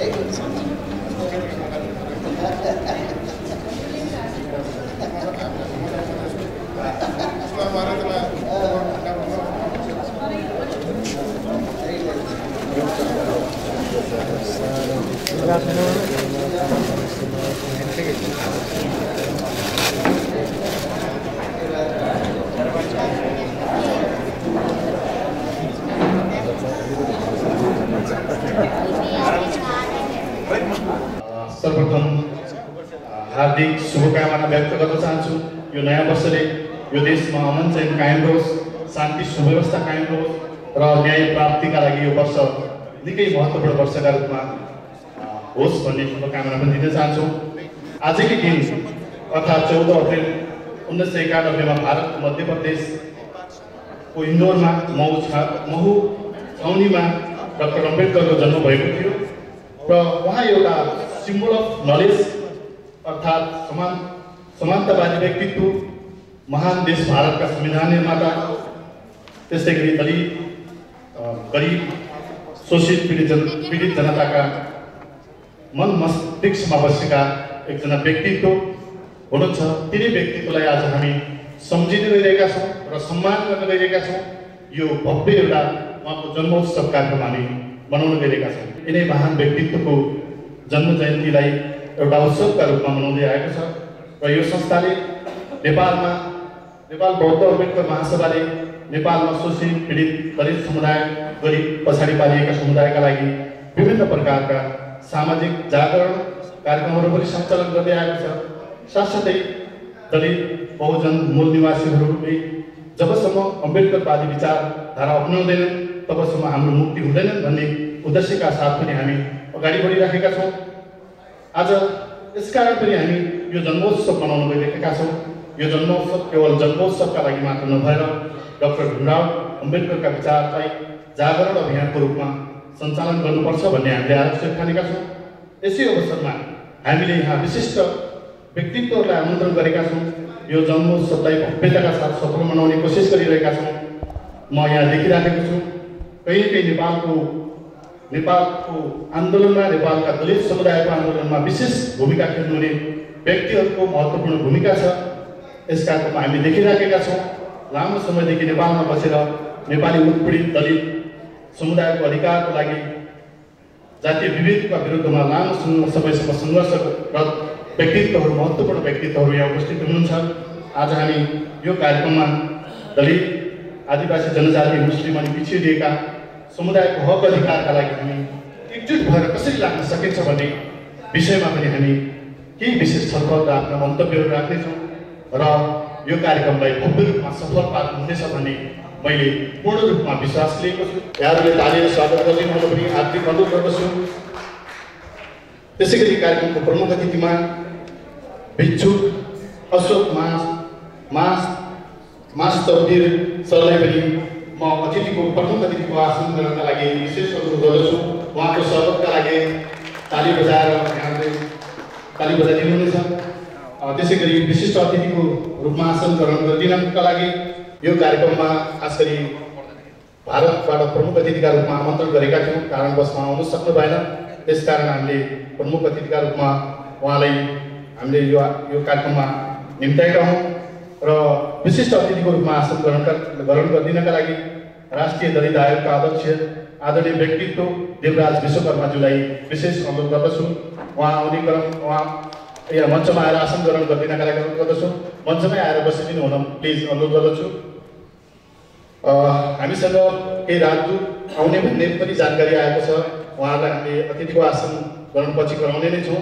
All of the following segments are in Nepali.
Good afternoon. सर्वप्रथम हार्दिक शुभकामना व्यक्त गर्न चाहन्छु। यो नयाँ वर्षले यो देशमा अमन चैन कायम रहोस् शान्ति सुव्यवस्था कायम रहोस् र न्याय प्राप्तिका लागि यो वर्ष निकै महत्त्वपूर्ण वर्षका रूपमा होस् भन्ने शुभकामना पनि दिन चाहन्छु। आजकै दिन अर्थात् चौध अप्रेल उन्नाइस सय एकानब्बेमा भारत मध्य प्रदेशको इन्दोरमा महु छा महु छाउनीमा डक्टर अम्बेडकरको जन्म भएको थियो र उहाँ एउटा सिम्बल अफ नलेज अर्थात् समान समानतावादी व्यक्तित्व महान देश भारतका संविधान निर्माता त्यस्तै गरी दलित गरिब शोषित पीडित जन पीडित जनताका मन मस्तिष्कमा बसेका एकजना व्यक्तित्व हुनुहुन्छ तिनै व्यक्तित्वलाई आज हामी सम्झिँदै गइरहेका छौँ र सम्मान गर्न गइरहेका छौँ यो भव्य एउटा उहाँको जन्मोत्सव कार्यक्रम हामी मनाउन गइरहेका छौँ यिनै महान व्यक्तित्वको जन्म जयन्तीलाई एउटा उत्सवका रूपमा मनाउँदै आएको छ र यो संस्थाले नेपालमा नेपाल बौद्ध अम्बेडकर महासभाले नेपालमा शोषित पीडित दलित समुदाय गरिब पछाडि पारिएका समुदायका लागि विभिन्न प्रकारका सामाजिक जागरण कार्यक्रमहरू पनि सञ्चालन गर्दै आएको छ। साथसाथै दलित बहुजन मूल निवासीहरूले जबसम्म अम्बेडकरवादी विचारधारा अप्नाउँदैनन् तबसम्म हाम्रो मुक्ति हुँदैन भन्ने उद्देश्यका साथ पनि हामी अगाडि बढिराखेका छौँ। आज यसकारण पनि हामी यो जन्मोत्सव मनाउन गइरहेका छौँ। यो जन्मोत्सव केवल जन्मोत्सवका लागि मात्र नभएर डक्टर भीमराव अम्बेडकरका विचारलाई जागरण अभियानको रूपमा सञ्चालन गर्नुपर्छ भन्ने हामीले आवश्यक ठानेका छौँ। यसै अवसरमा हामीले यहाँ विशिष्ट व्यक्तित्वहरूलाई आमन्त्रण गरेका छौँ। यो जन्मोत्सवलाई भव्यताका साथ सफल मनाउने कोसिस गरिरहेका छौँ। म यहाँ देखिराखेको छु। कहीँ कहीँ नेपालको नेपालको आन्दोलनमा नेपालका दलित समुदायको आन्दोलनमा विशेष भूमिका खेल्नुहुने व्यक्तिहरूको महत्त्वपूर्ण भूमिका छ। यस कार्यक्रममा हामी देखिराखेका छौँ। लामो समयदेखि नेपालमा बसेर नेपाली उत्पीडित दलित समुदायको अधिकारको लागि जातीय विभेदका विरुद्धमा लामो सम्- समयसम्म सङ्घर्षरत व्यक्तित्वहरू महत्त्वपूर्ण व्यक्तित्वहरू यहाँ उपस्थित हुनुहुन्छ। आज हामी यो कार्यक्रममा दलित आदिवासी जनजाति मुस्लिम अनि पिछडिएका समुदायको हक अधिकारका लागि हामी एकजुट भएर कसरी लाग्न सकिन्छ भन्ने विषयमा पनि हामी केही विशेष छलफल र आफ्ना मन्तव्यहरू राख्नेछौँ र यो कार्यक्रमलाई भव्य रूपमा सफल पार्नु हुनेछ भन्ने मैले पूर्ण रूपमा विश्वास लिएको छु। यहाँहरूले तालिएर स्वागत गरिदिनु पनि हार्दिक अनुरोध गर्दछु। त्यसै गरी कार्यक्रमको प्रमुख अतिथिमा भिक्षुक अशोक मास मास मास तब्दिर सरलाई पनि म अतिथिको प्रमुख अतिथिको आसन गर्नका लागि विशेष अनुरोध गर्दछु उहाँको स्वागतका लागि ताली बजाएर यहाँले ताली बजाइदिनुहुनेछ त्यसै गरी विशिष्ट अतिथिको रूपमा आसन ग्रहण गरिदिनका लागि यो कार्यक्रममा खास गरी भारतबाट प्रमुख अतिथिका रूपमा आमन्त्रण गरेका थियौँ कारणवश उहाँ आउनु सक्नु भएन त्यसकारण हामीले प्रमुख अतिथिका रूपमा उहाँलाई हामीले यो यो कार्यक्रममा निम्ताएका हौँ र विशिष्ट अतिथिको रूपमा आसन ग्रहणका ग्रहण गरिदिनका लागि राष्ट्रिय दलित आयोगका अध्यक्ष आदरणीय व्यक्तित्व देवराज विश्वकर्माज्यूलाई विशेष अनुरोध गर्दछु। उहाँ आउने क्रम उहाँ यहाँ मञ्चमा आएर आसन ग्रहण गरिदिनका लागि अनुरोध गर्दछु। मञ्चमै आएर बसिदिनु हुन प्लिज अनुरोध गर्दछु। हामीसँग केही राजदूत आउने भन्ने पनि जानकारी आएको छ। उहाँलाई हामीले अतिथिको आसन ग्रहण पछि गराउने नै छौँ।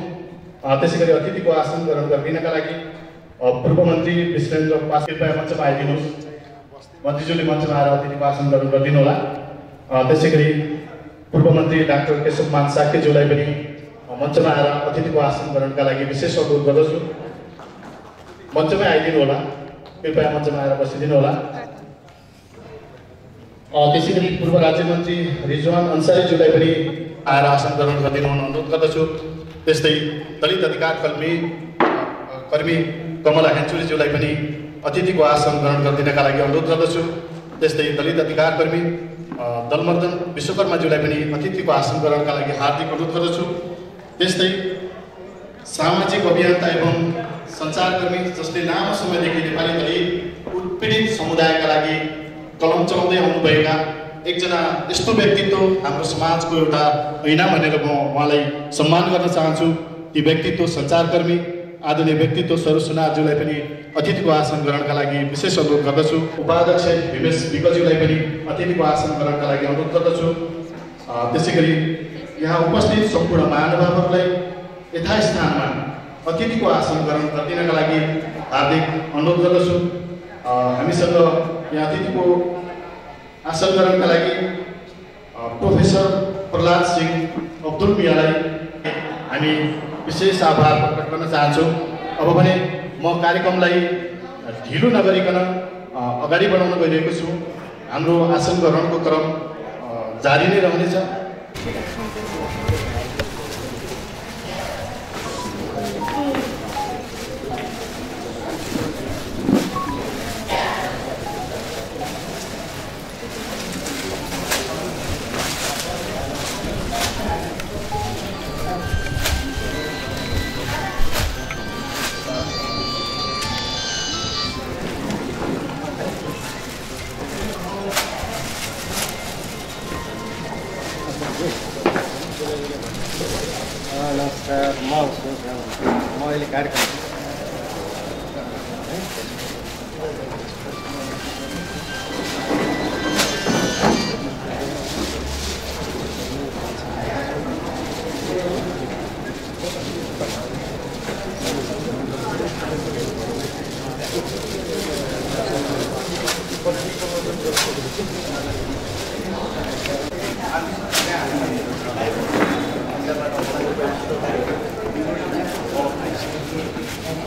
त्यसै गरी अतिथिको आसन ग्रहण गरिदिनका लागि पूर्व मन्त्री विष्णेन्द्र पास कृपया मञ्चमा आइदिनुहोस् मन्त्रीज्यूले मञ्चमा आएर अतिथिको आसन ग्रहण गरिदिनु होला अ, त्यसै गरी पूर्व मन्त्री डाक्टर केशव मान साकेज्यूलाई पनि मञ्चमा आएर अतिथिको आसन ग्रहणका लागि विशेष अनुरोध गर्दछु। मञ्चमै आइदिनु होला कृपया मञ्चमा आएर बसिदिनु होला त्यसै गरी पूर्व राज्य मन्त्री रिजवान अन्सारीज्यूलाई पनि आएर आसन ग्रहण गरिदिनु अनुरोध गर्दछु। त्यस्तै दलित अधिकार कर्मी कर्मी कमला हेन्चुरीज्यूलाई पनि अतिथिको आसन ग्रहण गरिदिनका लागि अनुरोध गर्दछु। त्यस्तै दलित अधिकार कर्मी दलमर्दन विश्वकर्माज्यूलाई पनि अतिथिको आसन ग्रहणका लागि हार्दिक अनुरोध गर्दछु। त्यस्तै सामाजिक अभियन्ता एवं सञ्चारकर्मी जसले लामो समयदेखि नेपाली दलित उत्पीडित समुदायका लागि कलम चलाउँदै आउनुभएका एकजना यस्तो व्यक्तित्व हाम्रो समाजको एउटा ऐना भनेर म उहाँलाई सम्मान गर्न चाहन्छु। ती व्यक्तित्व सञ्चारकर्मी आदरणीय व्यक्तित्व स्वरूप सुनारज्यूलाई पनि अतिथिको आसन ग्रहणका लागि विशेष अनुरोध गर्दछु। उपाध्यक्ष भीमेश विकज्यूलाई पनि अतिथिको आसन ग्रहणका लागि अनुरोध गर्दछु। त्यसै गरी यहाँ उपस्थित सम्पूर्ण महानुभावहरूलाई यथास्थानमा अतिथिको आसन ग्रहण गरिदिनका लागि हार्दिक अनुरोध गर्दछु। हामीसँग यहाँ अतिथिको आसन ग्रहणका लागि प्रोफेसर प्रहलाद सिंह अब्दुल मियालाई हामी विशेष आभार प्रकट गर्न चाहन्छौँ। अब भने म कार्यक्रमलाई ढिलो नगरिकन अगाडि बढाउन गइरहेको छु। हाम्रो आसन ग्रहणको क्रम जारी नै रहनेछ।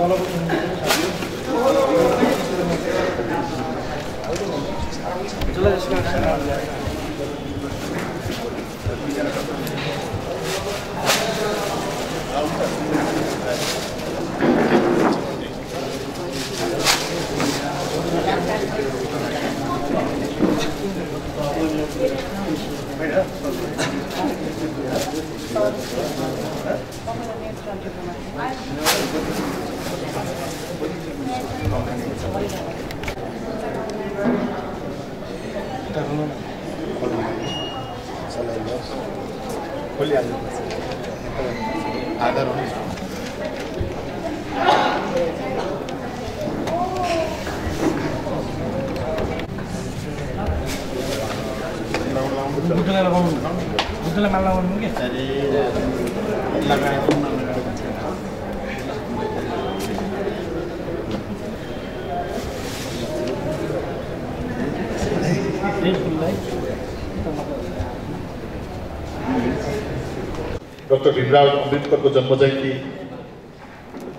Follow 바다로 해줘. Untuk yang lawan mungkin. Untuk yang lawan mungkin. Jadi, doctor Bhimrao अम्बेदकरको जन्म जयन्ती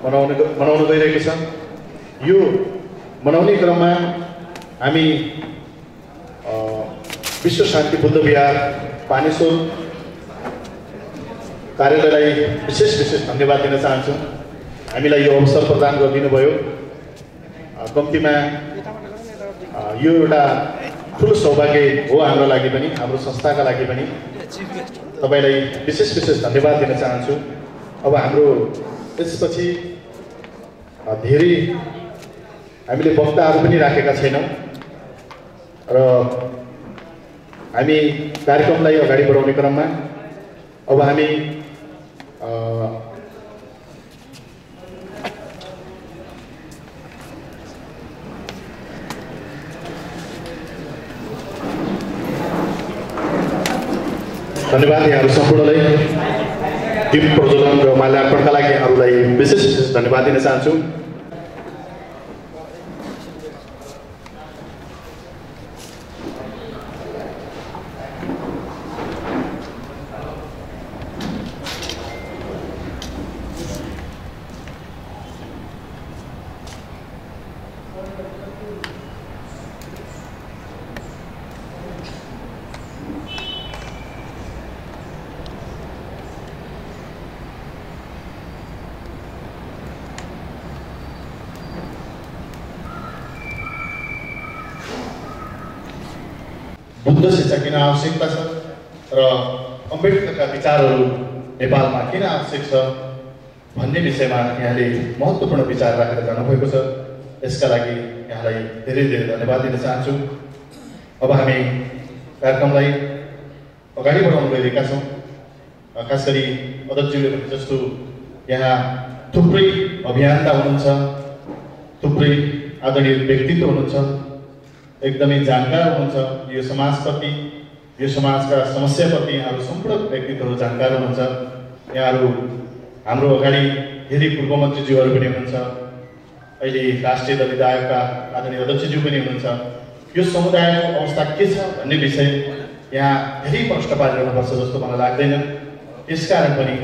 मनाउने मनाउन गइरहेको छ यो मनाउने क्रममा हामी विश्व शान्ति बुद्ध विहार पानेश्वर कार्यालयलाई विशेष विशेष धन्यवाद दिन चाहन्छौँ हामीलाई यो अवसर प्रदान गरिदिनु भयो कम्तीमा यो एउटा ठुलो सौभाग्य हो हाम्रो लागि पनि हाम्रो संस्थाका लागि पनि तपाईँलाई विशेष विशेष धन्यवाद दिन चाहन्छु। अब हाम्रो त्यसपछि धेरै हामीले वक्ताहरू पनि राखेका छैनौँ। र हामी कार्यक्रमलाई अगाडि बढाउने क्रममा अब हामी धन्यवाद यहाँहरू सम्पूर्णलाई। दीप प्रज्वलन र माल्यार्पणका लागि यहाँहरूलाई विशेष विशेष धन्यवाद दिन चाहन्छु। बुद्ध शिक्षा किन आवश्यकता छ? र अम्बेडकरका विचारहरू नेपालमा किन आवश्यक छ भन्ने विषयमा यहाँले महत्त्वपूर्ण विचार राखेर जानुभएको छ। यसका लागि यहाँलाई धेरै धेरै धन्यवाद दिन चाहन्छु। अब हामी कार्यक्रमलाई अगाडि बढाउन गइरहेका छौँ। खास गरी अध्यक्षज्यूले भने जस्तो यहाँ थुप्रै अभियन्ता हुनुहुन्छ थुप्रै आदरणीय व्यक्तित्व हुनुहुन्छ। एकदमै जानकार हुनुहुन्छ। यो समाजप्रति यो समाजका समस्याप्रति यहाँहरू सम्पूर्ण व्यक्तित्वहरू जानकार हुनुहुन्छ। यहाँहरू हाम्रो अगाडि धेरै पूर्व मन्त्रीज्यूहरू पनि हुनुहुन्छ। अहिले राष्ट्रिय दलित आयोगका आदरणीय अध्यक्षज्यू पनि हुनुहुन्छ। यो समुदायको अवस्था के छ भन्ने विषय यहाँ धेरै प्रश्न पारिरहनुपर्छ जस्तो मलाई लाग्दैन। त्यसकारण पनि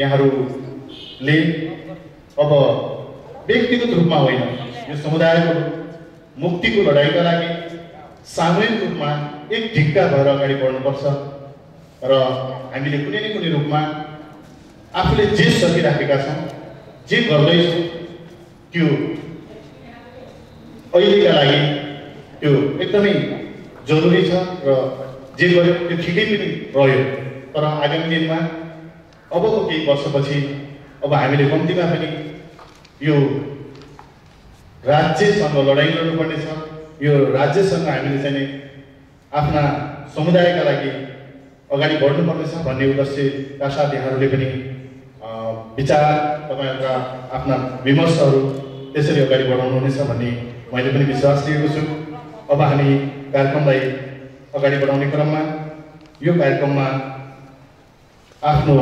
यहाँहरूले अब व्यक्तिगत रूपमा होइन यो समुदायको मुक्तिको लडाइँका लागि सामूहिक रूपमा एक ढिक्का भएर अगाडि बढ्नुपर्छ र हामीले कुनै न कुनै रूपमा आफूले जे सकिराखेका छौँ जे गर्दैछौँ त्यो अहिलेका लागि त्यो एकदमै जरुरी छ र जे गर्यो त्यो ठिकै पनि रह्यो। तर आगामी दिनमा अबको केही वर्षपछि अब हामीले कम्तीमा पनि यो राज्यसँग लडाइँ लड्नुपर्नेछ यो राज्यसँग हामीले चाहिँ आफ्ना समुदायका लागि अगाडि बढ्नुपर्नेछ भन्ने उद्देश्यका साथ यहाँहरूले पनि विचार तपाईँहरूका आफ्ना विमर्शहरू त्यसरी अगाडि बढाउनुहुनेछ भन्ने मैले पनि विश्वास लिएको छु। अब हामी कार्यक्रमलाई अगाडि बढाउने क्रममा यो कार्यक्रममा आफ्नो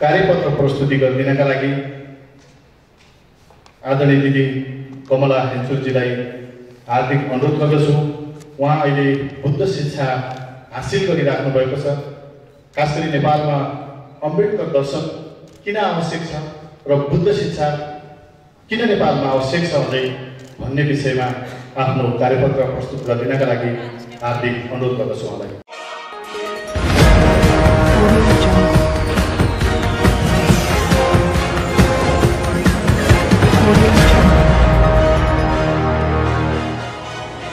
कार्यपत्र प्रस्तुति गरिदिनका लागि आदरणीय दिदी कमला हेन्चुरजीलाई हार्दिक अनुरोध गर्दछु उहाँ अहिले बुद्ध शिक्षा हासिल गरिराख्नु भएको छ। खास गरी नेपालमा अम्बेडकर दर्शन किन आवश्यक छ र बुद्ध शिक्षा किन नेपालमा आवश्यक छ भन्दै भन्ने विषयमा आफ्नो कार्यपत्र प्रस्तुत गरिदिनका लागि हार्दिक अनुरोध गर्दछु उहाँलाई।